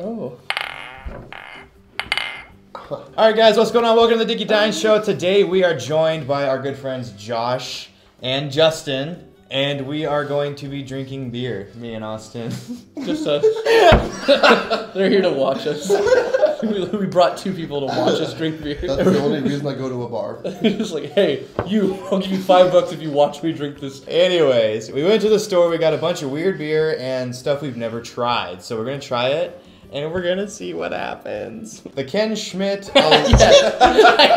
Oh. All right, guys, what's going on? Welcome to the Dickey Dines Show. Today we are joined by our good friends Josh and Justin, and we are going to be drinking beer. Me and Austin. Just us. They're here to watch us. We, we brought two people to watch us drink beer. That's the only reason I go to a bar. Just like, hey, you, I'll give you five bucks if you watch me drink this. Anyways, we went to the store. We got a bunch of weird beer and stuff we've never tried. So we're gonna try it, and we're gonna see what happens. The Ken Schmidt. I,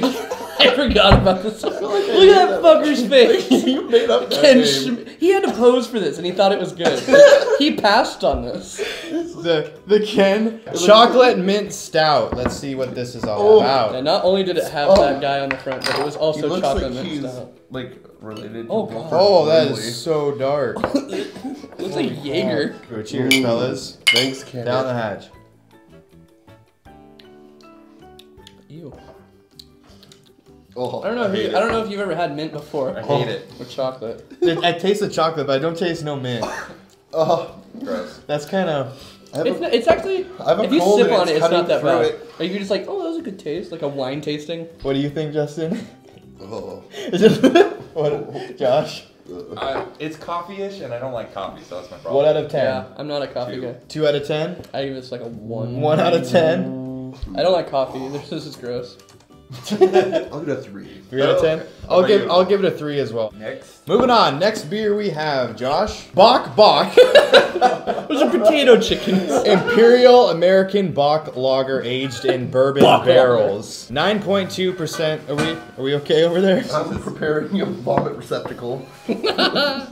know. I forgot about this. Look at that fucker's face. you made up that Ken. Schmidt. He had to pose for this, and he thought it was good. He passed on this. the the Ken chocolate mint stout. Let's see what this is all Oh. about. And not only did it have Oh. that guy on the front, but it was also chocolate like he's mixed out. like related. Oh, to God. Oh, that is so dark. Looks like Jaeger. Cheers, Ooh. fellas. Thanks, Ken. Down the hatch. Ew. Oh, I don't know. If hate you, it. I don't know if you've ever had mint before. I hate it. Or chocolate. It, I taste the chocolate, but I don't taste no mint. Oh, Gross. That's kind of. It's, a, not, it's actually I have a if you sip on it, it's it's not that through bad. it. Like you're just like, oh, that was a good taste, like a wine tasting. What do you think, Justin? oh. Is it- what, Josh? I, it's coffee-ish, and I don't like coffee, so that's my problem. One out of ten. Yeah, I'm not a coffee Two. guy. Two out of ten. I give this like a one. One out of ten. I don't like coffee. This, this is gross. I'll give it a three. Three out of ten. Okay. I'll give. about I'll give it a three as well. Next. Moving on. Next beer we have, Josh. Bach Bach Those are potato chickens. Imperial American Bock Lager aged in bourbon Bach barrels. Nine point two percent. Are we? Are we okay over there? I'm preparing a vomit receptacle. I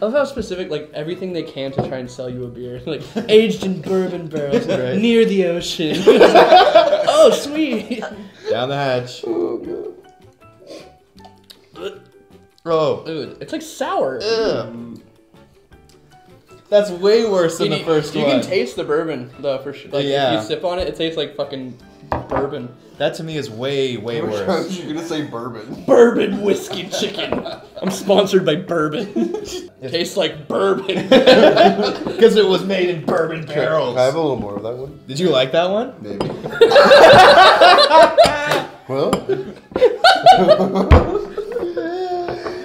love how specific, like everything they can to try and sell you a beer, like aged in bourbon barrels Right. near the ocean. oh, sweet. Down the hatch. Oh, God. Oh. Dude, it's like sour. Ugh. That's way worse than You the first you one. You can taste the bourbon though for sure. Like Yeah. if you sip on it, it tastes like fucking bourbon. That to me is way, way worse. You're gonna say bourbon. Bourbon whiskey chicken. I'm sponsored by bourbon. Tastes like bourbon. Because it was made in bourbon Can I have a little more of that one? Did you like that one? Maybe. Well,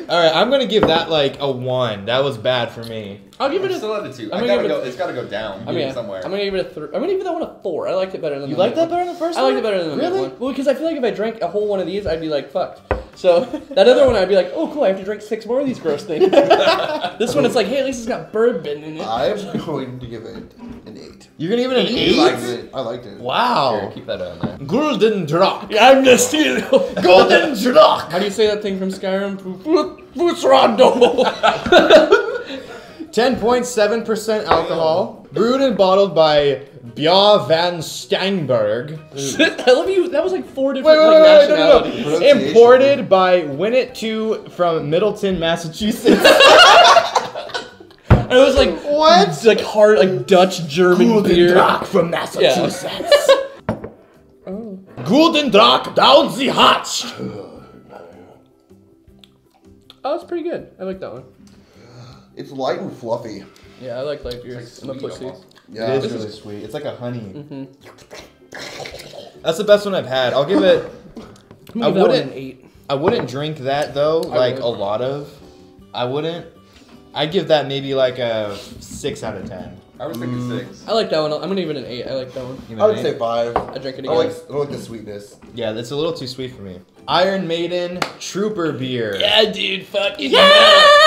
All right, I'm gonna give that like a one. That was bad for me. I'll give it I'm a. still at a two. I'm I gonna gotta give it go. a- It's gotta go down I mean, somewhere. I'm gonna give it a three. I'm gonna give that one a four. I liked it better than You the like mint that one. better than the first I one? liked it better than the mint Really? one. Well, because I feel like if I drank a whole one of these, I'd be like fucked. So that other one, I'd be like, oh cool, I have to drink six more of these gross things. this one, it's like, hey, at least it's got bourbon in it. I'm going to give it an eight. You're gonna give it an eight? I liked eight? it. I liked it. Here, Wow. keep that on there. Golden Drop. I'm the steel. Golden Drop. How do you say that thing from Skyrim? Fus Ro Dah. 10.7% alcohol. Brewed and bottled by Bja van Steinberg. I love you. That was like four Wait, different wait, like, wait, wait, no, no, nationalities. no. Pronunciation. Imported by Winnet 2 from Middleton, Massachusetts. And it was like What? It's like hard, like Dutch German beer. from Massachusetts. Oh. Golden Drop down the hatch. Oh, it's pretty good. I like that one. It's light and fluffy. Yeah, I like light beers. It's I'm like a sweet pussy. Almost. Yeah. it is really sweet. It's like a honey. Mm-hmm. That's the best one I've had. I'll give it. I'm I gonna give that one wouldn't- an eight. I wouldn't drink that though, like would. a lot of. I wouldn't. I'd give that maybe like a six out of ten. I was thinking mm. six. I like that one. I'm gonna give it an eight. I like that one. I would eight. say five. I drink it I like, I like the sweetness. Yeah, that's a little too sweet for me. Iron Maiden Trooper Beer. yeah, dude. Fuck yeah.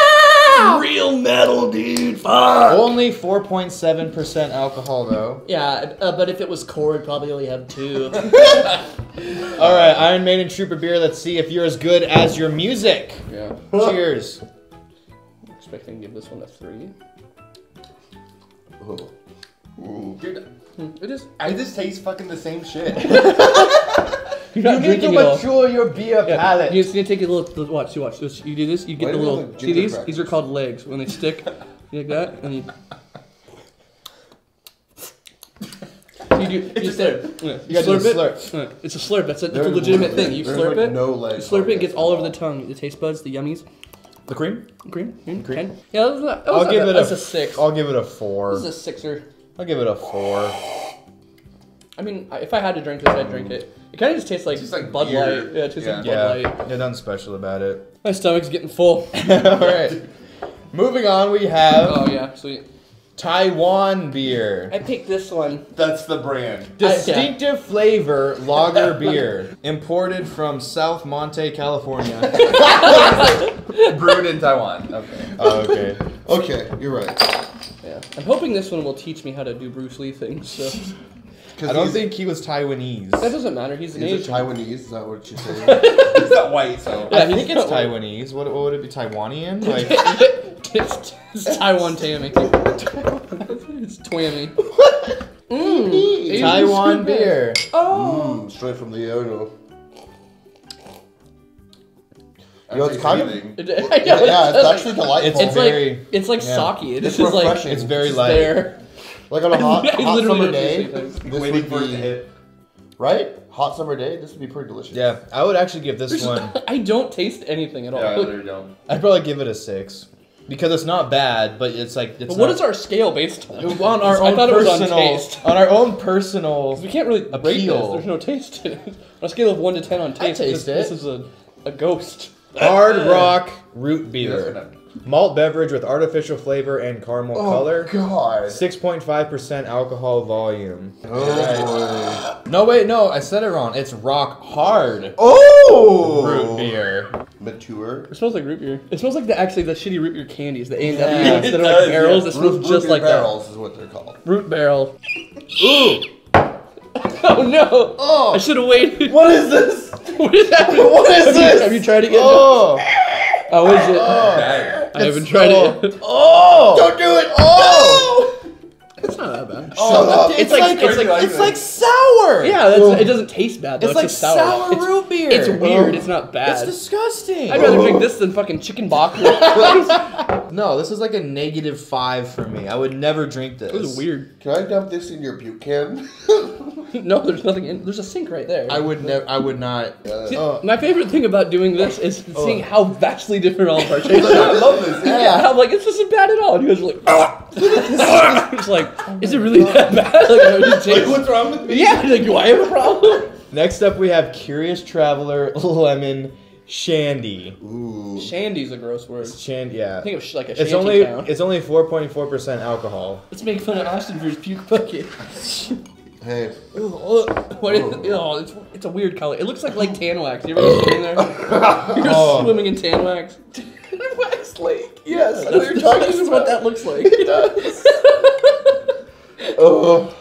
Real metal, dude. Fuck. Only 4.7% alcohol though. Yeah, uh, but if it was core, it'd probably only have two. All right, Iron Maiden Trooper Beer. Let's see if you're as good as your music. yeah. Cheers. Expecting to give this one a three. Oh. Ooh. Dude, Hmm. It is. I just taste fucking the same shit. You're not You need to drinking it all. mature your beer Yeah, palate. you just need to take a little. Watch, you watch. This. You do this. You get Why the do we little. have See ginger these? crackers? These are called legs. When they stick, you like that, and you. You do. You just there. Yeah, You, gotta do slurp it. slurp. Yeah, It's a slurp. That's a, that's a There's legitimate like- thing. You there's slurp like it. no you legs slurp it. It gets all over the oh. tongue. The taste buds, the yummies. The cream? Cream. Cream. Cream. Ten. Yeah, that was, that was I'll not give bad. it a. That's a six. I'll give it a four. This is a sixer. I'll give it a four. I mean, if I had to drink this, I'd drink it. It kind of just tastes like, Tastes like Bud beer. Light. Yeah, it tastes Yeah. like Bud Yeah, Light. there's nothing special about it. My stomach's getting full. All right. Moving on, we have Oh yeah, sweet. Taiwan beer. I picked this one. That's the brand. Distinctive flavor lager beer. Imported from South Monte, California. Brewed in Taiwan. Okay. oh, okay. Okay, you're right. Yeah, I'm hoping this one will teach me how to do Bruce Lee things. So Because I don't think he was Taiwanese. that doesn't matter. He's an Is it Asian. Taiwanese? Is that what you're saying? He's not white, so. Yeah, I think it's. Taiwanese. What, what would it be? Taiwanian? Like, it's, it's Taiwan Tammy. it's Twammy. Mmm. Taiwan scoop beer. Oh. mm, straight from the owner. You know, it's taste kind of- anything. It- know, Yeah, it's does. actually delightful. It's very- like it's like yeah. sake. It It's just is like refreshing. It's very just light. there. like on a hot, I hot literally summer don't day. This would be hit. right. Hot summer day. This would be pretty delicious. Yeah, I would actually give this There's- one. I don't taste anything at all. Yeah, there you go. I'd probably give it a six because it's not bad, but it's like it's but what not- is our scale based on? on our I own thought it was on personal taste. on our own personal. We can't really rate this. Appeal. There's no taste to it. On a scale of one to ten on taste, taste this, it. this is a, a ghost. Hard uh, rock root beer. Malt beverage with artificial flavor and caramel color. Oh color. God. 6.5% alcohol volume. Oh No, wait, no, I said it wrong. It's rock hard boy. Oh. root beer. Mature. It smells like root beer. It smells like the actually the shitty root beer candies, the A and Yeah, W it instead of does, like barrels. yeah. It smells Root- just root like barrels is what they're called. Root barrel. Ooh. Oh no! Oh. I should have waited. What is this? what is happening? What is have this? You, have you tried it yet? Oh. How is it? Bad. I haven't tried it oh. yet. Oh. Don't do it. Oh. It's not that bad. Shut up. It's like- it's like- it's like sour. Yeah, that's, it doesn't taste bad. Though. It's like just sour, sour. Root beer. It's weird. Oh. It's not bad. It's disgusting. I'd rather drink this than fucking chicken bok. No, this is like a negative five for me. I would never drink this. This is weird. Can I dump this in your puke can? No, there's nothing in. There's a sink right there. I would never. I would not. Uh, See, Oh. my favorite thing about doing this is seeing how vastly different all of our tastes I love this. Yeah, Yeah. I'm like, this isn't bad at all. And you guys are like, it's like, Oh is it really that bad? Like, how does Like, what's wrong with me? Yeah, like, do I have a problem? Next up, we have Curious Traveler Lemon Shandy. Ooh. Shandy's a gross word. Shandy, yeah. I Think of sh- like a It's shanty only town. it's only four point four percent alcohol. Let's make fun of Austin for his puke bucket. Hey. Oh, what is oh, it's, it's a weird color. It looks like like Tanwax. You ever been there? You're Oh. swimming in Tanwax. Wax Lake. Yes. I know That's, what you're talking this is about. what that looks like. It does. Oh.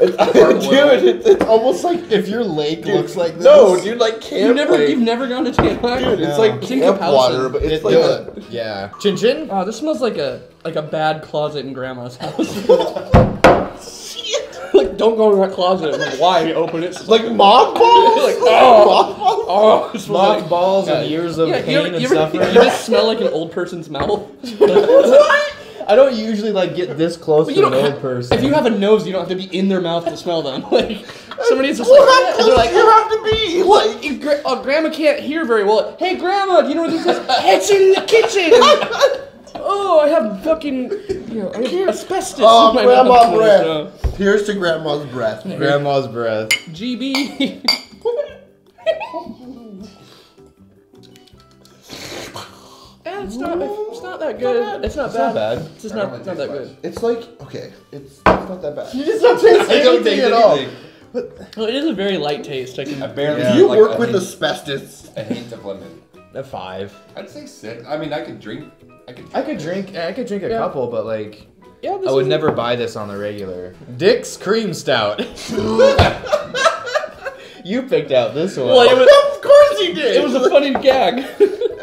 It, dude, it, it's almost like If your lake dude, looks like this, No, dude, like camp You've never, lake. you've never gone to tan. Dude, it's No. like It's camp water, but it's it, like it- a, yeah. Chin chin. Oh, this smells like a like a bad closet in grandma's house. like, don't go in that closet. Like, why? You open it. It's like mothballs. Like, oh. Oh, it like Mothballs Yeah. and years of yeah, pain you ever, and you, ever, suffering. you just smell like an old person's mouth. what? I don't usually like get this close to you an old person. If you have a nose, you don't have to be in their mouth to smell them. Like somebody's just Well, like, they're like, you have to be? What? Like, oh, grandma can't hear very well. Hey, grandma, do you know what this is? it's in the kitchen. oh, I have fucking, you know, I have asbestos Oh, in my grandma mouth. breath. here's to grandma's breath. Grandma's breath. GB. Yeah, it's not. It's not that good. It's not It's bad. not bad. It's just not. don't It's not that like good. It's like okay, it's, it's not that bad. You just don't taste I don't anything taste at all. anything. Well, it is a very light taste. I can. I barely Yeah. Do you like work a with hint, asbestos? a hint of lemon. A five. I'd say six. I mean, I could drink. I could. I could drink. I could drink a Yeah. couple, but like, Yeah, this I would is- never buy this on the regular. Dick's Cream Stout. you picked out this one. Well, it was, of course he did. it was a funny gag.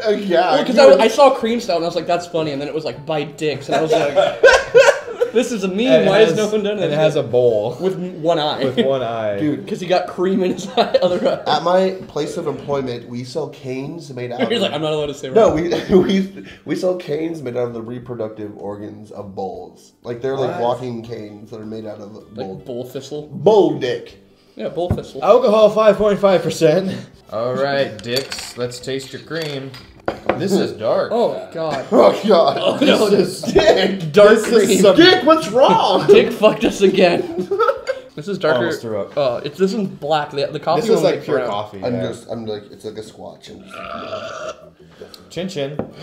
Uh, yeah. Because you- I, I saw cream stout and I was like, that's funny, and then it was like by dicks, and I was like, this is a meme. And Why has- has no one done it? And it has a bowl with one eye. with one eye. dude. Because he got cream in his eye, other eye. At my place of employment, we sell canes made out. He's of... like, I'm not allowed to say. No, we we we sell canes made out of the reproductive organs of bulls. Like they're like walking canes that are made out of bull like bull pizzle. bull dick. Yeah, bull pizzle. Alcohol 5.5%. All right, Dicks, let's taste your cream. This is dark. Oh god. Oh god. Oh, no, this is Dick. Dark This is some- Dick, what's wrong? Dick fucked us again. This is darker. Almost threw up. Oh, it's this one's black. The, the coffee This is like pure brown. coffee. I'm yeah. just, I'm like, it's like a squatch. I'm just Chin chin.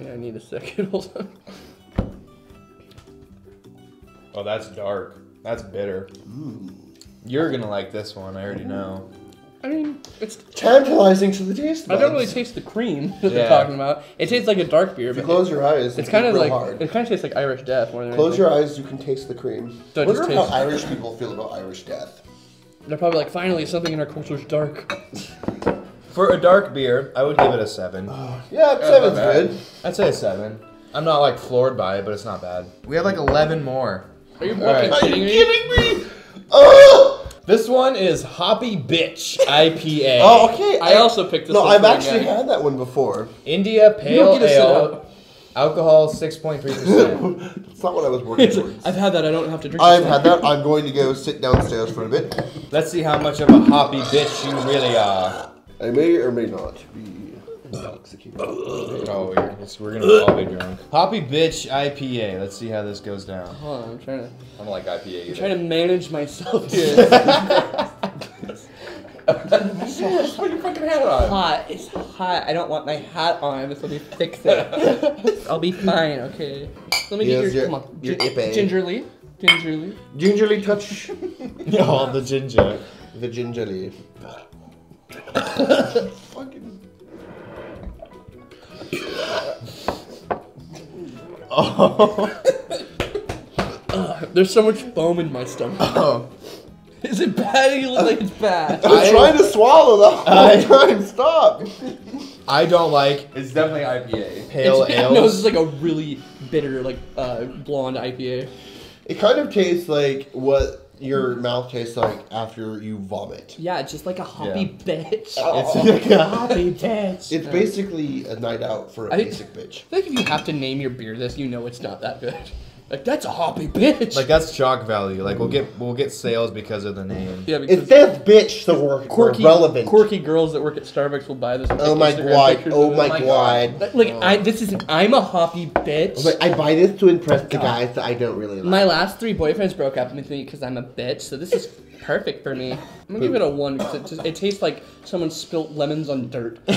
Yeah, I need a second. Hold on. Oh, that's dark. That's bitter. Mm. You're gonna like this one. I already know. I mean, it's. tantalizing to the taste I buds. don't really taste the cream that Yeah. they're talking about. It tastes like a dark beer, If you but close your eyes, it's kind of real like hard. it kind of tastes like Irish Death more than Close anything. your eyes, you can taste the cream. So it wonder just how tastes- Irish people feel about Irish death. They're probably like, finally, something in our culture's dark. For a dark beer, I would give it a seven. Oh, yeah, seven's bad. good. I'd say a seven. I'm not like floored by it, but it's not bad. We have like 11 more. Are you right. fucking Are you kidding me? kidding me? Oh! This one is Hoppy Bitch IPA. Oh, okay. I also picked this one. No, I've actually guys. had that one before. India You Pale don't get Ale. out. Alcohol 6.3%. That's not what I was working It's- towards. I've had that. I don't have to drink. I've had that. I'm going to go sit downstairs for a bit. Let's see how much of a hoppy bitch you really are. I may or may not be intoxicated. Oh, we're, it's, we're gonna all be drunk. Hoppy Bitch IPA. Let's see how this goes down. Hold on, I'm trying to. I don't like IPA I'm trying to manage myself here. Just put your fucking hat on. hot. It's hot. I don't want my hat on. This will be fix it. I'll be fine. Okay. Let me get your, your- come on. your Gin- ipe. Gingerly. Gingerly. Gingerly touch All the ginger. the gingerly. Fucking. Oh. Ugh, there's so much foam in my stomach. oh. Is it bad? You look like it's bad. I'm I- trying to swallow the whole I- time. Stop. I don't like It's definitely IPA. pale It's- ales. No, this is like a really bitter, like uh, blonde IPA. It kind of tastes like what your mouth tastes like after you vomit. Yeah, just like a hoppy bitch. it's oh. like a hoppy bitch. It's basically a night out for a I think- basic bitch. I think if you have to name your beer this, you know it's not that good. Like that's a hoppy bitch. Like that's shock value. Like we'll get we'll get sales because of the name. yeah, because It says bitch, so we're, quirky, we're relevant. quirky girls that work at Starbucks will buy this. And Oh take my Instagram god! pictures Oh of it. my my god! Like, like, I oh. this is I'm a hoppy bitch. But I buy this to impress the guys that I don't really like. My last three boyfriends broke up with me because I'm a bitch, so this is perfect for me. I'm gonna give it a one because it, just, it tastes like someone spilt lemons on dirt.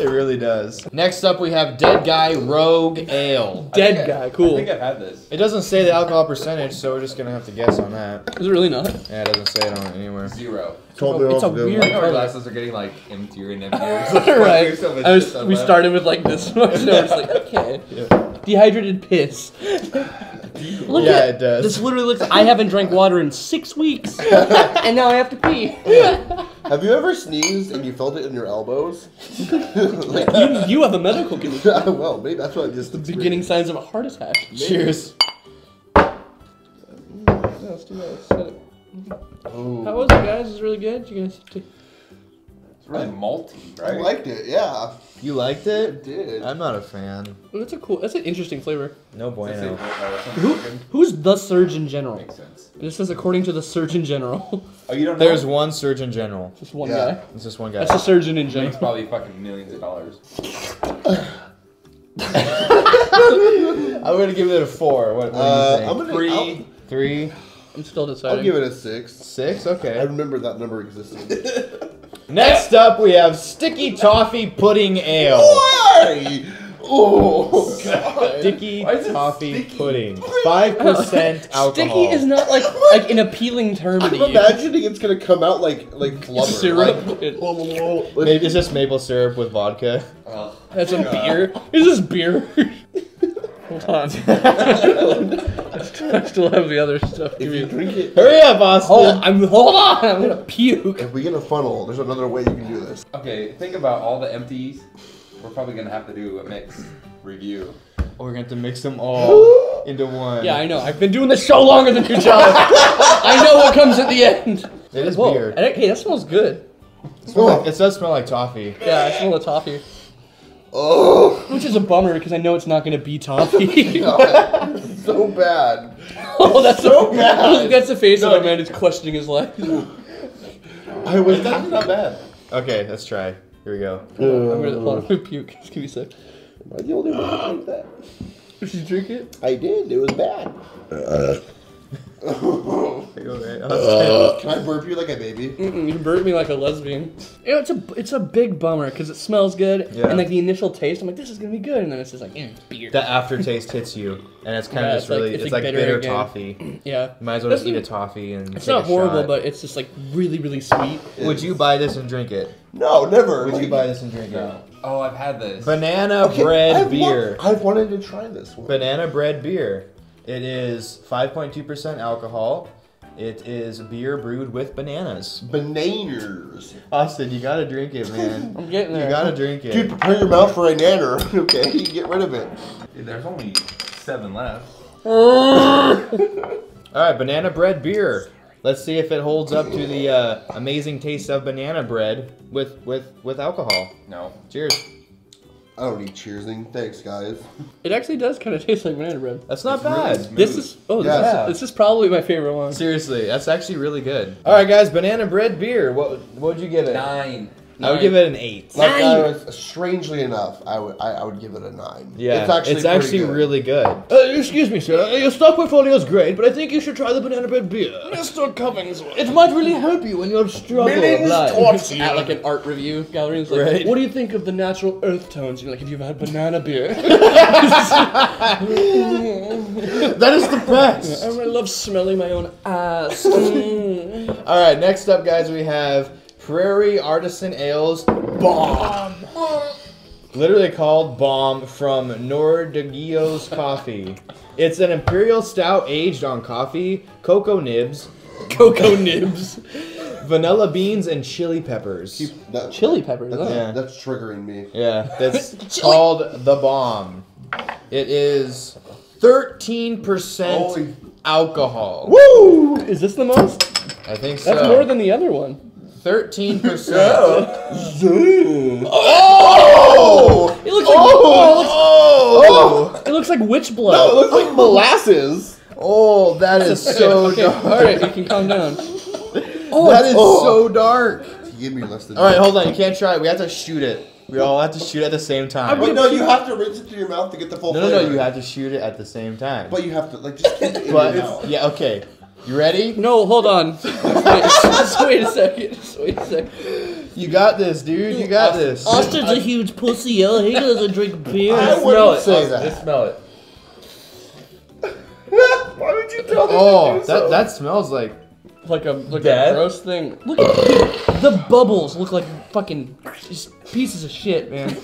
It really does. Next up we have Dead Guy Rogue Ale. Dead I- guy, cool. I think I've had this. It doesn't say the alcohol percentage, so we're just gonna have to guess on that. Is it really not? Yeah, it doesn't say it on it anywhere. Zero. Told me It's a weird like, our glasses are getting like emptier and emptier. right. So I was, we left. started with like this much, so it's like okay. Dehydrated piss. Look Yeah, at it does. This literally looks. I haven't drank water in six weeks, and now I have to pee. Have you ever sneezed and you felt it in your elbows? like, you, you have a medical condition. well, maybe that's what I just The Beginning signs of a heart attack. Cheers. Yeah, let's do that. Let's set it. Ooh. How was it, guys? It's really good. You guys. T- It's really malty, I liked it. Yeah, You liked it? I it? did. I'm not a fan. That's a cool. That's an interesting flavor. No That's it. bueno. Uh, Who, who's the Surgeon General? Makes sense. This says according to the Surgeon General. Oh, you don't know? There's one Surgeon General. Just one Yeah. guy. It's just one guy. That's the Surgeon in Makes general. probably fucking millions of dollars. I'm gonna give it a four. What, what Uh, do you I'm gonna. Three. I'll, Three, I'm still deciding. I'll give it a six. six. Okay. I remember that number existed. Next up, we have Sticky Toffee Pudding Ale. Why? Oh god. Sticky Why is it Toffee sticky? Pudding. Five percent alcohol. Sticky is not like like an appealing term I'm to you. imagining it's gonna come out like like blubber. Syrup. Like, It- Maybe it's just maple syrup with vodka. Oh. That's a beer. Is this beer? Hold on. Oh, I still have the other stuff. Give if me. you drink it, Hurry up, Austin. Hold, I'm hold on. I'm gonna puke. if we get a funnel, there's another way you can do this. Okay, think about all the empties. We're probably gonna have to do a mix review. We're gonna have to mix them all into one. Yeah, I know. I've been doing this show longer than you, John. I know what comes at the end. It is Whoa. weird. Hey, that smells good. It, smells like- it does smell like toffee. Yeah, I smell the toffee. Oh, Which is a bummer because I know it's not going to be toffee. God. so bad. oh, that's So a, bad. That's the face No, of a man who's questioning his life. I was That's not bad. Okay, let's try. Here we go. I'm gonna, hold on, I'm gonna puke. Just give me a sec. Am I the only one that did that? Did you drink it? I did. It was bad. Here you go, right? Austin. Can I burp you like a baby? Mm-mm, you burp me like a lesbian. You know, it's a it's a big bummer because it smells good, Yeah. and like the initial taste, I'm like, this is gonna be good, and then it's just like, eh, beer. the aftertaste hits you, and it's kind Yeah, of it's just like- really, it's it's, like like bitter bitter, toffee. yeah, You might as well just Doesn't- eat a toffee and it's take not a horrible, shot. but it's just like really really sweet. Would you buy this and drink it? No, never. Would Like- you buy this and drink it? Oh, I've had this. Banana Okay, bread I've beer. wa- I've wanted to try this one. Banana bread beer. It is 5.2% alcohol. It is beer brewed with bananas. Bananas. Austin, you gotta drink it, man. I'm getting You gotta drink it. Dude, prepare your mouth for a nanner. Okay, get rid of it. Dude, There's only seven left. All right, banana bread beer. Let's see if it holds up to the uh, amazing taste of banana bread with with with alcohol. No. Cheers. I don't need cheersing. Thanks, guys. It actually does kind of taste like banana bread. That's not It's really bad. smooth. This is oh this, Yeah. is, this is probably my favorite one. Seriously, that's actually really good. All right, guys, banana bread beer. What what would you give it? Nine. I would give it an eight. Like I Nine. was, strangely enough, I would I, I would give it a nine. Yeah, it's actually, it's actually good. really good. Uh, excuse me, sir. Your stock portfolio is great, but I think you should try the banana bread beer. Mr. Cummings. It might really help you in your struggle of Millions life. towards At like an art review gallery, it's like, Right. what do you think of the natural earth tones? You're like, have you ever had banana beer? That is the best. I love smelling my own ass. Mm. All right, next up, guys, we have Prairie Artisan Ales Bomb. Literally called Bomb from Nordaggio's Coffee. It's an imperial stout aged on coffee, cocoa nibs, Cocoa nibs. vanilla beans, and chili peppers. That- Chili peppers. That's, huh? Yeah. that's triggering me. Yeah, that's called the Bomb. It is 13% Holy- alcohol. Woo! Is this the most? I think so. That's more than the other one. 13%. Oh! It looks like Oh! it looks like witch No, it looks like molasses. Oh, that is so okay, dark. all right, you can calm down. Oh, that is oh. so dark. Give me less than. All right, hold on. You can't try it. We have to shoot it. We all have to shoot at the same time. Wait, no, you have to rinse it through your mouth to get the full no, no, flavor. no. You have to shoot it at the same time. But you have to like just keep it in But your mouth. yeah, okay. You ready? No, hold on. Wait, just wait a second. Just wait a second. You got this, dude. You got this. Austin's a huge pussy, yo. He doesn't drink beer. I Smell wouldn't it. say Austin, that. Just smell it. Why would you tell me Oh, to do so? that that smells like. like a like Dead? a gross thing. Look at dude, the bubbles. Look like fucking just pieces of shit, man.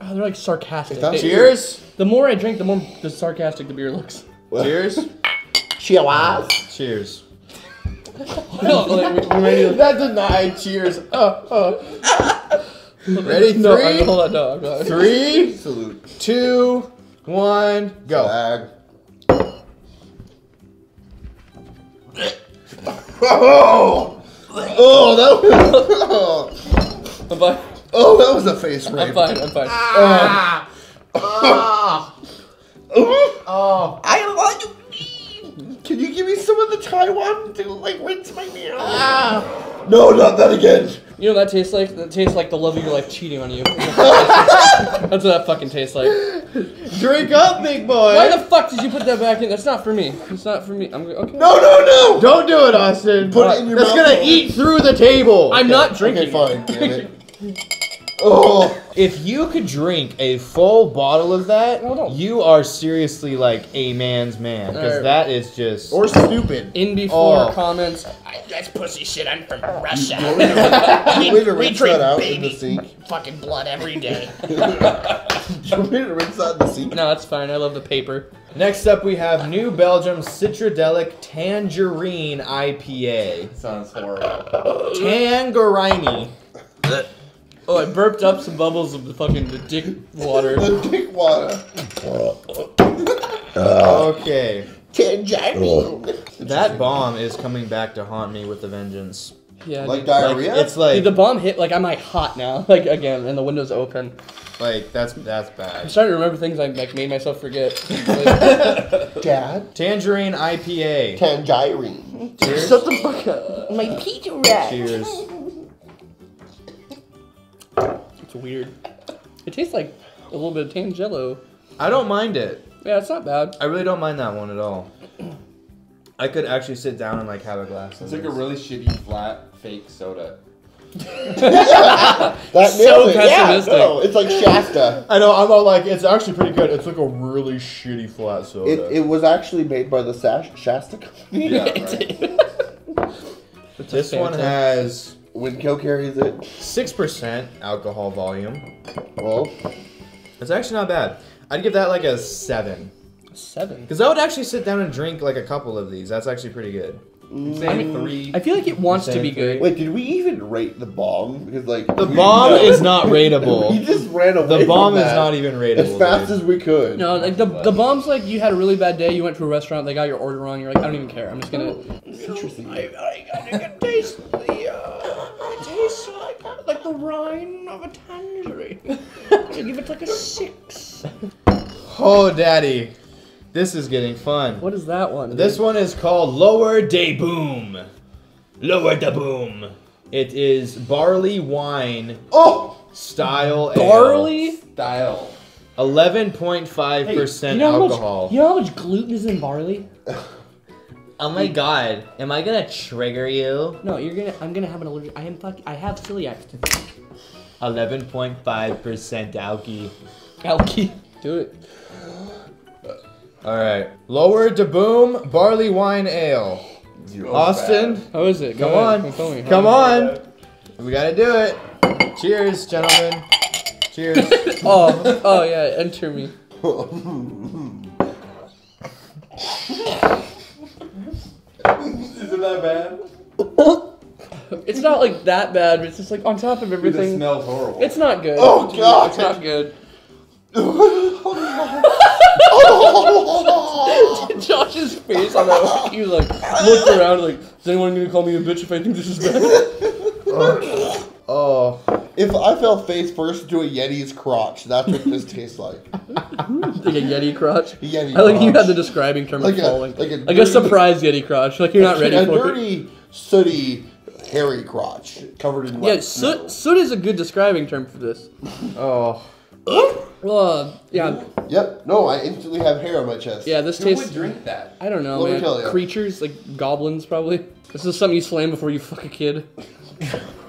Oh, they're like sarcastic. They- Cheers. The more I drink, the more the sarcastic the beer looks. Cheers. Chihuahua. Cheers. No, like, we- ready to- That denied. Cheers. Uh, uh. Ready? No, Three, I'm- hold on, no, I'm not. three, Salute. two, one, go. Bag. Oh! Oh, that was. I'm fine. Oh, that was a face rape. I'm fine. I'm fine. Oh. I want you. Can you give me some of the Taiwan to like rinse my mouth? Ah. No, not that again. You know what that tastes like? That tastes like the love of your life cheating on you. That's what that fucking tastes like. Drink up, big boy. Why the fuck did you put that back in? That's not for me. It's not for me. I'm okay. No, no, no. Don't do it, Austin. Put it in your That's mouth. That's gonna eat through the table. I'm not drinking. Okay, fine. Damn it. Oh, If you could drink a full bottle of that, No, no. you are seriously like a man's man. Because Alright. that is just. or stupid. In before Oh. comments. I, that's pussy shit. I'm from Russia. You want me to rinse drink that out in the baby. sink? Fucking blood every day. You want me to rinse that in the sink? no, it's fine. I love the paper. Next up, we have New Belgium Citradelic Tangerine IPA. Sounds horrible. Tangerine. Oh, I burped up some bubbles of the fucking the dick water. The dick water. Okay. Tangerine. That bomb is coming back to haunt me with a vengeance. Yeah. Like dude. Like, diarrhea? it's like, Dude, the bomb hit. Like I'm like hot now. Like again, and the window's open. like that's that's bad. I'm bad. starting to remember things I like made myself forget. Like, Dad. Tangerine IPA. Tangerine. Cheers. Shut the fuck up. My Peter rat. Cheers. It's weird. It tastes like a little bit of Tangelo. I don't mind it. Yeah, it's not bad. I really don't mind that one at all. I could actually sit down and like have a glass. It's of like a really shitty flat fake soda. That So nailed it. Yeah, pessimistic. no, it's like Shasta. I know. I'm all like, it's actually pretty good. It's like a really shitty flat soda. It, it was actually made by the Sash- Shasta company. Yeah, right. this one Fanta. Has Winco carries it. six percent alcohol volume. Well, It's actually not bad. I'd give that like a seven. Seven. Because I would actually sit down and drink like a couple of these. That's actually pretty good. Mm. Same three. I feel like it wants to Same be good. wait, did we even rate the bomb? Because like The bomb no. is not We rateable. just ran away. The from bomb is that not even rateable. as fast dude. as we could. No, like the the bomb's like you had a really bad day. You went to a restaurant, they got your order wrong. You're like, I don't even care. I'm just gonna. Oh, interesting. I, I, I can taste the. It tastes like that, like the rind of a tangerine. I give it like a six. Oh, daddy, this is getting fun. What is that one? This one is called Lower De Boom. Lower De Boom. It is barley wine Oh, style barley. Style. Eleven point five Hey, percent you know alcohol. Much, you know how much gluten is in barley? Oh my god, am I gonna trigger you? No, you're gonna. I'm gonna have an allergic. I am fuck. I have celiac. Eleven point five percent alky. Alky. Do it. All right, Lower De Boom barley wine ale. Austin, How is it? Go come ahead. on, me. come on. We gotta do it. Cheers, gentlemen. Cheers. Oh, oh yeah. Enter me. Is it that bad? It's not like that bad, but it's just like on top of everything. it smells horrible. It's not good. Oh, God. It's not good. Josh's face on that. He was like looked around like, is anyone gonna call me a bitch if I think this is bad? oh, if I fell face first into a Yeti's crotch, that's what this tastes like. like a yeti crotch. Yeti I like you had the describing term Like of a- falling. like a like a surprise yeti crotch. Like you're not ready a for it. dirty, sooty, hairy crotch covered in Yeah, wet snow. soot, soot is a good describing term for this. oh. Uh, yeah, Yep. No, I instantly have hair on my chest. yeah. This Who tastes. would drink that? I don't know, Let me man. tell ya. Creatures like goblins, probably. This is something you slam before you fuck a kid.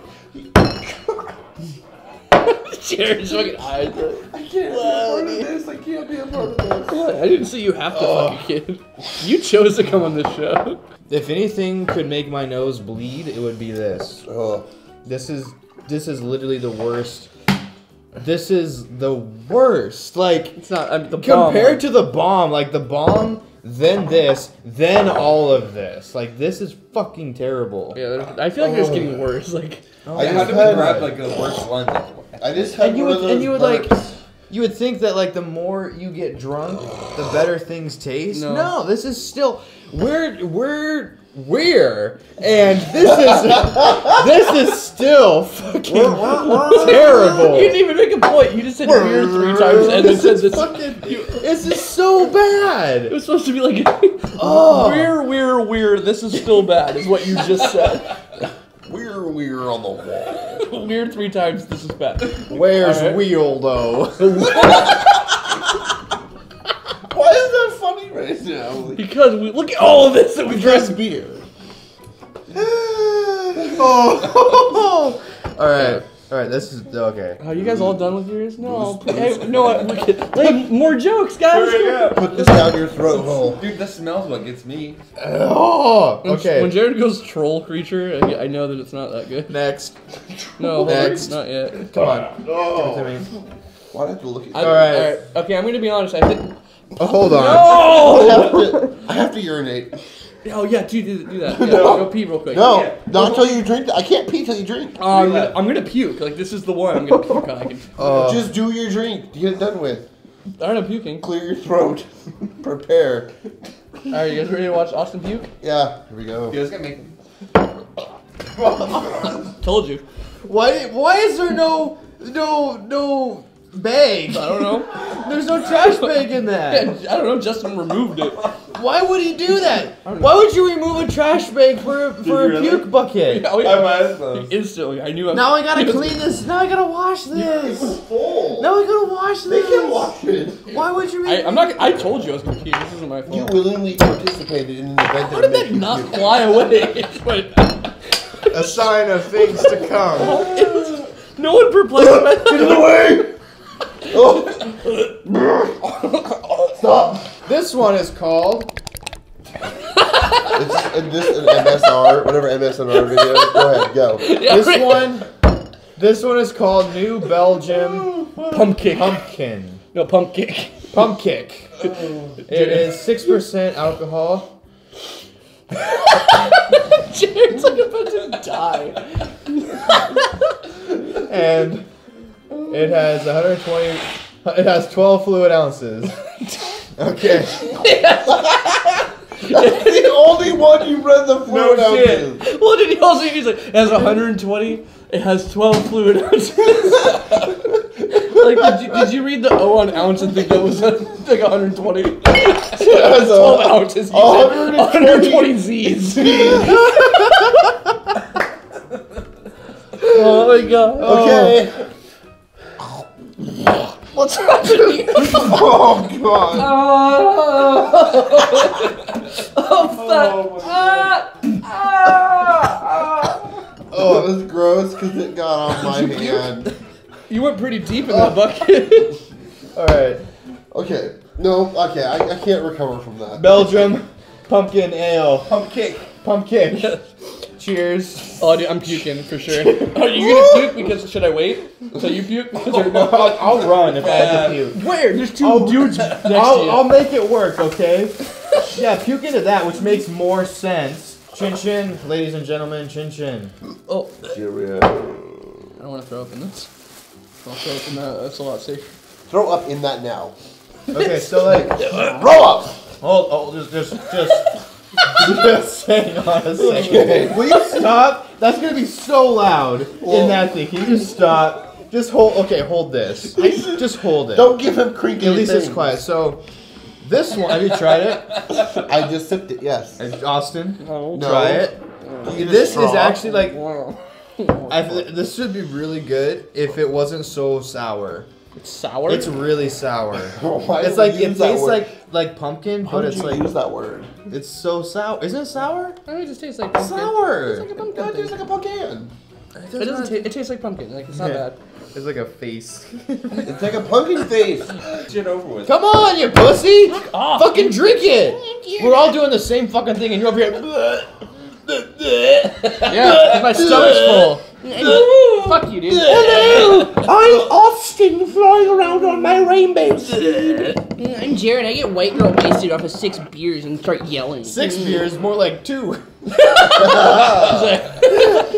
Jared's fucking eyes. I can't be a part of this. I can't be a part of this. What? I didn't see you have to fuck a kid. You chose to come on this show. If anything could make my nose bleed, it would be this. Oh. This is this is literally the worst. This is the worst. Like It's not um, the compared to the bomb, like the bomb, then this, then all of this. Like this is fucking terrible. Yeah, I feel like it's oh. getting worse. Like, oh. I How just do we had- grab like the worst one. I just had And you one would of and those you would like burps. You would think that like the more you get drunk, the better things taste. No. No, this is still we're we're we're and this is this is still fucking terrible. you didn't even make a point. You just said weird three times and then said this. fucking this is so bad. It was supposed to be like, Oh. we're, we're, we're, this is still bad, is what you just said. We're we're on the wall. Weird three times, this is bad. Where's Alright. wheel though? Why is that funny right now? Because we look at all of this that we dress beer. oh. All right, all right. This is okay. Are you guys all done with yours? No. Hey, no, what? we can- Like, more jokes, guys. Put this down your throat hole. Dude, this smell's what gets me. Oh, When- okay. When Jared goes troll creature, I, I know that it's not that good. Next, No, Next. not yet. come on. Oh. Give it to me. Why'd I have to look at you? I- All right. Okay, I'm gonna be honest. I think. Oh, hold on. I have to, I have to urinate. Oh yeah, do, do, do that. Yeah, No. go pee real quick. No, Yeah. not until you drink. I can't pee till you drink. Oh, I'm, gonna, I'm gonna puke. Like this is the one I'm gonna puke on. I can. Uh, Just do your drink. Get it done with. Alright, I'm not puking. Clear your throat. Prepare. Alright, you guys ready to watch Austin puke? Yeah, here we go. You guys gotta make Told you. why? Why is there no no no bag? I don't know. There's no trash bag in Yeah, that. I don't know. Justin removed it. Why would he do that? Why would you remove a trash bag for a, for you a really? puke bucket? Oh, I yeah. might as well. Instantly, I knew. I Now I gotta clean this. Now I gotta wash It this. was full. Now I gotta wash They this. can wash it. Why would you? I, I'm not. I told you I was gonna pee. This isn't my fault. You willingly participated in an event How that did that not puke. fly away? Wait, a sign of things to come. no one perplexed by that. Get in the way! Oh. Stop! This one is called. It's in this an MSR, whatever MSNR video. Go ahead, go. This one. This one is called New Belgium Pumpkick. Pumpkin. No, pump kick. Pump kick. It is six percent alcohol. Jared's like about to die. and it has 120. It has 12 fluid ounces. Okay. That's the only one you read the fluid No shit. ounces. Well, did he also? He's like, it has 120. It has 12 fluid ounces. like, did you, did you read the O on ounce and think that was like 120? it has 12 ounces. He said 120 Z's. oh my god. Okay. Oh. What's happening? Oh god. oh, fuck. Ah, ah, ah. Oh, it was gross because it got on my hand. You went pretty deep in that bucket. All right. Okay. No, okay, I, I can't recover from that. Belgium pumpkin ale. Pump kick. Pump kick. Cheers. oh, dude, I'm puking for sure. Are you gonna puke because should I wait So you puke? Or no? I'll, I'll run if I have to puke. Where? There's 2 I'll- dudes next I'll, you. I'll make it work, okay? Yeah, puke into that, which makes more sense. Chin chin, ladies and gentlemen, chin chin. oh, Cheerio. I don't want to throw up in this. I'll throw up in that. That's a lot safer. Throw up in that now. Okay, so like, Roll up! hold, oh, just, just, just, just hang on a second. Will you stop? That's gonna be so loud in that thing. Can you just stop? Just hold. Okay, hold this. Just hold it. Don't give him creaky At least it's things. quiet. So, this one. Have you tried it, I just sipped it, yes. And Austin? No. No. Try it. Eat This is actually like I th- this would be really good if it wasn't so sour. It's sour. It's really sour. Why it's like it tastes like like pumpkin, How but did it's you like use that word? it's so sour. Isn't it sour? I mean, it just tastes like pumpkin. Sour. It's like a pumpkin. It tastes like a pumpkin. It doesn't. ta- it tastes like pumpkin. Like it's not Yeah. bad. It's like a face. It's like a pumpkin face. Shit over with. Come on, you pussy! Fuck off, Fucking drink it. We're all doing the same fucking thing, and you're over here. Yeah, 'cause my stomach's full. Fuck you, dude. Hello, I'm Austin flying around on my rainbow seed. I'm Jared. I get white girl wasted off of six beers and start yelling. Six beers, more like two.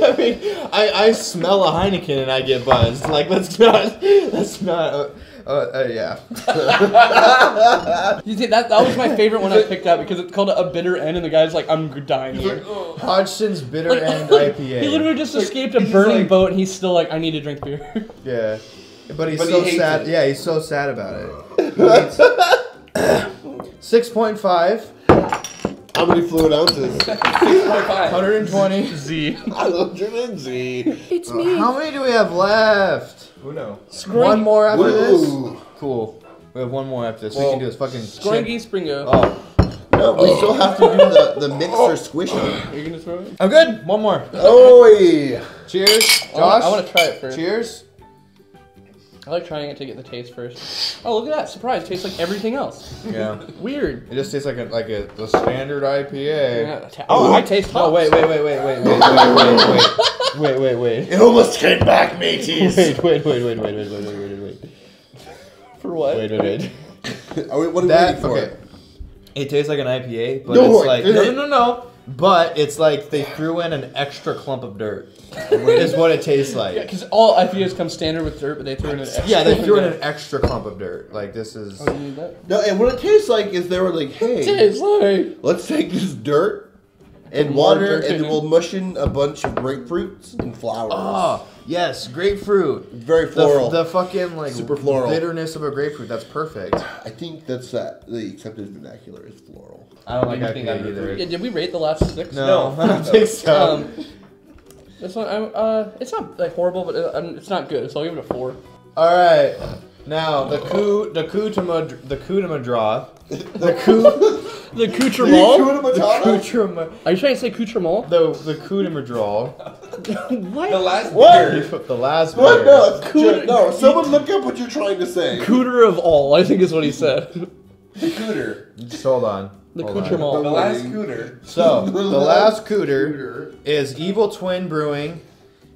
I mean, I, I smell a Heineken and I get buzzed. Like, let's not, let's not, uh, uh, uh, yeah. You see, that, that was my favorite one I picked out because it's called a bitter end, and the guy's like, I'm dying here. Hodgson's Bitter Like, End like, IPA. He literally just escaped a burning like- boat, and he's still like, I need to drink beer. yeah. But he's But so hates sad. it. Yeah, he's so sad about it. 6.5, How many fluid ounces? 120. Z. I love Z. It's me. How many do we have left? Uno. One more after this? Cool. We have one more after this. we can do this fucking. Skrangy Springo. Oh. No, we oh. still have to do the, the mixer oh. squishy. Are you gonna throw it? I'm good. One more. Oi! Cheers, Josh. I want to try it first. Cheers. I like trying it to get the taste first. Oh, look at that! Surprise! Tastes like everything else. Yeah. Weird. It just tastes like a like a the standard IPA. Yeah, oh, I taste Oh hops. wait, wait, wait, wait, wait, wait, wait, wait, wait, wait, wait, It almost came back, mateys. wait, wait, wait, wait, wait, wait, wait, wait, wait, wait, For what? wait, wait, wait. Are we, what are we That waiting for? okay. It tastes like an IPA, but No, it's it like no, no, no, no. But it's like they threw in an extra clump of dirt. is what it tastes like. Yeah, because all IPAs come standard with dirt, but they threw in an extra. Yeah, they threw in an extra clump of dirt. Like this is. Oh, you need that? No, and what it tastes like is they were like, hey, Tastes like. let's take this dirt and More water, and dirty. then we'll mush in a bunch of grapefruits and flowers. Oh, yes, grapefruit. Very The, floral. the fucking like Super floral. bitterness of a grapefruit. That's perfect. I think that's that. The accepted vernacular is floral. I don't like Okay, anything under either. Yeah, did we rate the last six? No, No. I don't think so. Um, this one, I'm, uh, it's not like horrible, but uh, um, it's not good. So I'll give it a four. All right. Now the coup, the coup de Mad- the coup de Madra, the coup, The Are accoutrement. you the coup de Ma- Are you trying to say accoutrement? the the coup de Madra. what? The last What? beer. The last What? beer. No, it's Cooter- ju- no. Someone look up what you're trying to say. Cooter of all, I think is what he said. The cooter. Just hold on. The Hold on. The accoutrement. last cooter. So the last cooter is Evil Twin Brewing.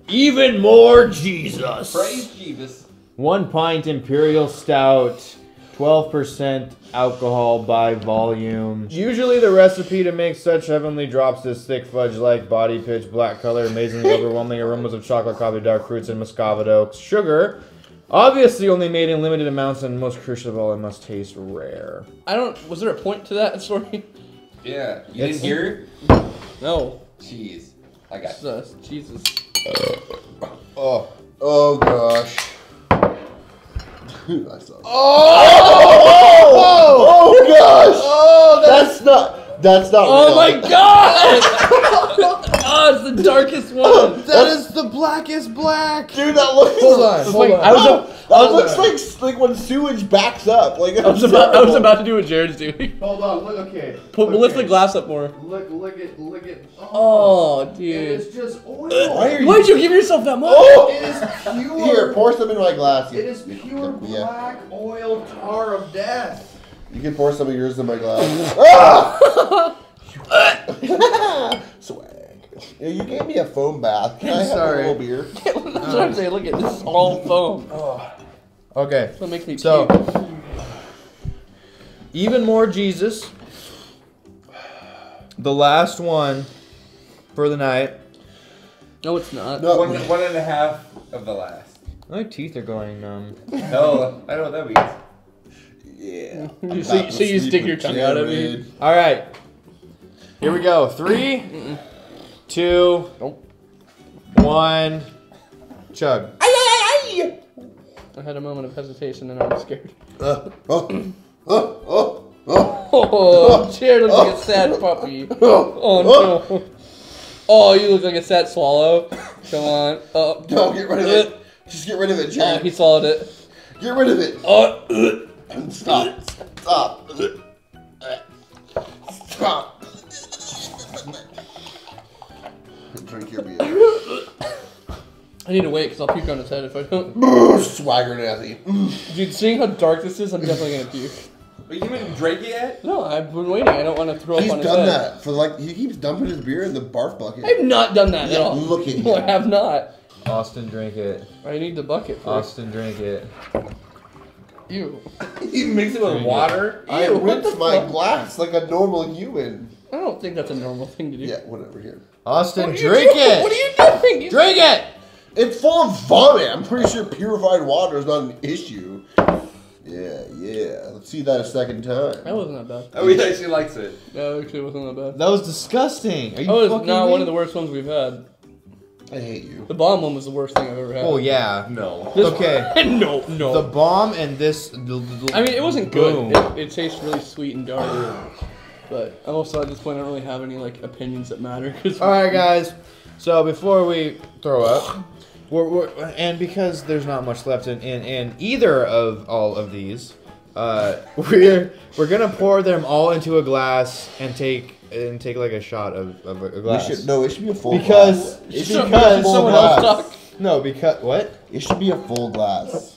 Even more Jesus. Praise Jeebus. One pint Imperial Stout, 12% alcohol by volume. Usually, the recipe to make such heavenly drops is thick fudge like body pitch, black color, amazingly overwhelming aromas of chocolate, coffee, dark fruits, and muscovado oaks. Sugar, obviously only made in limited amounts, and most crucial of all, it must taste rare. I don't. Was there a point to that story? Yeah. You It's- didn't hear? it. No. Jeez. I got you. Jesus. Jesus. Oh, oh gosh. I suck. Oh! oh! Oh gosh! Oh, That's not. That's not. Oh real. my god! oh, it's the darkest one. Oh, that is the blackest black! Dude, that looks. Hold on, It's hold like- on. I was No, a- oh, that I looks a- like like when sewage backs up. Like I was about. I was about to do what Jared's doing. Hold on, look, okay. Put, Lift the glass up more. Look, look at, look at. Oh, oh It dude. It's just oil. Why are you? Why'd you give yourself that much? Oh! It is pure. Here, pour some in my glass. It is pure Yeah. black oil tar of death. You can pour some of yours in my glass. ah! Swag. Yeah, you gave me a foam bath. Can I have Sorry. a little beer? That's what I'm saying. Look at this is all foam. Okay, That's what makes me so puke. even more Jesus. The last one for the night. No, it's not. No. One, one and a half of the last. My teeth are going numb. No, I know what that means. Yeah. You- so, you- so you stick your tongue out at me. All right, here we go. Three, two, Nope. one, chug. I had a moment of hesitation and I'm scared. Uh, uh, uh, uh oh, oh, oh, oh, Oh, Jared looks like a sad puppy. oh. Oh no. Oh, you look like a sad swallow. Come on. Oh, No, get rid of it. Just get rid of it, oh Jack. he swallowed it. Get rid of it. Oh, Stop. Stop. Stop. Drink your beer. I need to wait because I'll puke on his head if I don't. Swagger Nazi. Dude, seeing how dark this is, I'm definitely gonna puke. But you haven't drank it yet? No, I've been waiting. I don't want to throw He's up on his done that for like he keeps dumping his beer in the barf bucket. I've not done that Yeah, at all. look at No, I have not. Austin, drink it. I need the bucket first. Austin, drink it. Ew. You mix it with Drink water? I Ew, what rinse my fuck? glass like a normal human. I don't think that's a normal thing to do. Yeah, whatever. Here, Austin, What drink doing? it. What are you doing? You- Drink it. it's full of vomit. I'm pretty sure purified water is not an issue. Yeah, yeah. Let's see that a second time. That wasn't that bad. Oh, he actually likes it. That actually wasn't that bad. That was disgusting. Are you That was fucking not me? one of the worst ones we've had. I hate you. The bomb one was the worst thing I've ever had. Oh yeah. No. This- Okay. no, no. The bomb and this. the- the- I mean, it wasn't good. It, it tastes really sweet and dark. but I'm also at this point, I don't really have any like opinions that matter. All right, guys. So before we throw up, we're, we're and because there's not much left in, in, in either of all of these, uh, we're we're gonna pour them all into a glass and take and take like a shot of, of a We glass. should no. It should be a full Because- glass. It Should- should be a full someone glass. else talk? No, because what? It should be a full glass.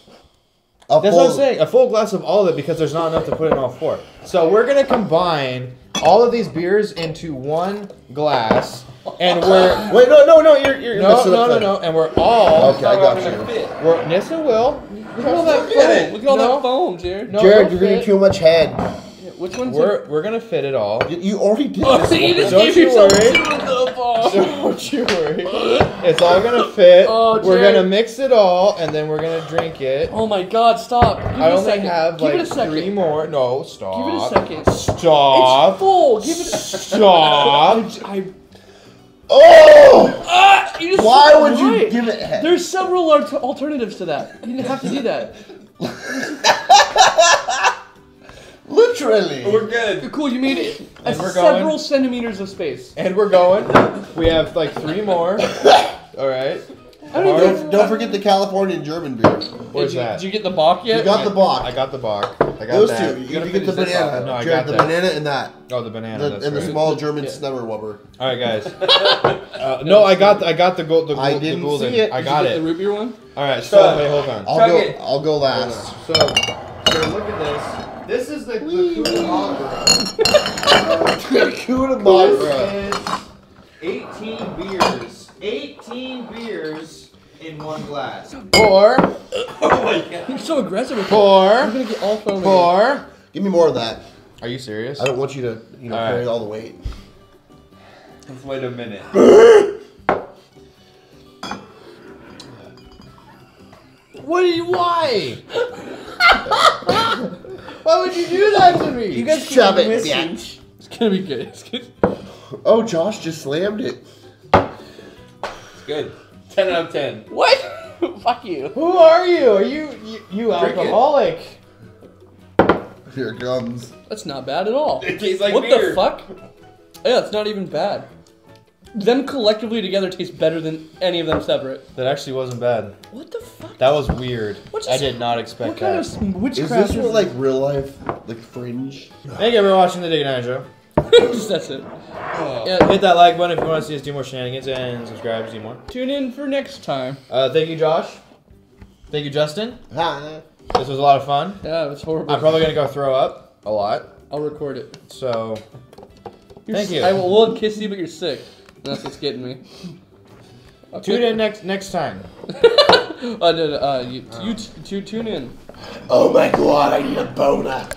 A That's full, what I'm saying. A full glass of all of it because there's not enough to put in all four. So we're gonna combine all of these beers into one glass, and we're Wait, no, no, no. You're you're no, no, no, no, and we're all. Okay, I got you. We're Nissa will. Look at all that foam. Look at all No. that foam, Jared. No, Jared, you're getting too much head. Yeah, Which one's We're we're gonna fit it all. You, you already did Oh, this. so you just Don't gave you yourself worry. two of the foam. Don't you worry. It's all gonna fit. Oh, we're Jared. gonna mix it all, and then we're gonna drink it. Oh my God! Stop. Give I it a only second. have Give like it a second. three more. No, stop. Give it a second. Stop. It's full. Give it. A... Stop. I, Oh! Ah, you just Why would you right. give it head? There's several alter- alternatives to that. You didn't have to do that. Literally. We're good. Cool, you made it And we're several going. centimeters of space. And we're going. We have like three more. All right. I don't even Don't, don't forget the Californian German beer. Where's did you, that? Did you get the Bock yet? You got the Bock. I got the bar. I got Those that. two. You, gotta you get the finish this banana. off. No, I Jared, got the that. banana and that. Oh, the banana. The, that's and the right. small German Yeah. Snubberwubber. All right, guys. Uh, no, I got. I got the gold. The, I gold- the didn't golden. see it. I Did got you get it. the root beer one? All right. So Chug. wait, hold on. I'll Chug go. it. I'll go last. So, so look at this. This is the, the Kuda Kuda This is 18 beers. 18 beers in one glass. Four, Oh my god. You're so aggressive with that. I'm gonna get all foam. again. four. Give me more of that. Are you serious? I don't want you to, you know, All right. carry all the weight. Let's wait a minute. What do you? Why? Why would you do that to me? You guys Shove keep it, missing. bitch. It's gonna be good. It's good. Oh, Josh just slammed it. It's good. 10 out of 10. What? Fuck you. Who are you? Are you you, you Drink alcoholic? Here it comes. That's not bad at all. It tastes like what beer. the fuck? Yeah, it's not even bad. Them collectively together taste better than any of them separate. That actually wasn't bad. What the fuck? That was weird. What's I did not expect what expect kind that. of witchcraft Is this what, like, real life, like, fringe? Thank you for watching the Dickey Dines Show. Just that's it. Yeah, Hit that like button if you want to see us do more shenanigans and subscribe to see more. tune in for next time. Uh, thank you, Josh. Thank you, Justin. Ha. This was a lot of fun. Yeah, it's horrible. I'm probably gonna go throw up a lot. I'll record it. So You're Thank you. I will will kiss you, but you're sick. That's what's getting me. Okay. tune in next next time. Uh, no, no, uh, you, you, t- tu- tune in. Oh my god, I need a boner.